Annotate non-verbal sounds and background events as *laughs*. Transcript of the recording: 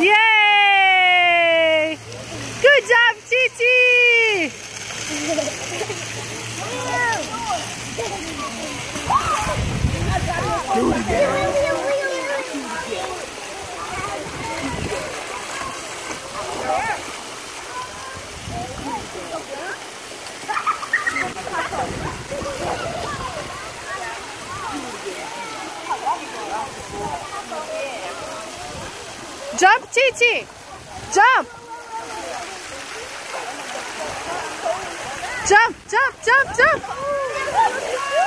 Yay! Good job, Chichi! Do it again. *laughs* Jump, Titi! Jump. Jump, jump, jump, jump.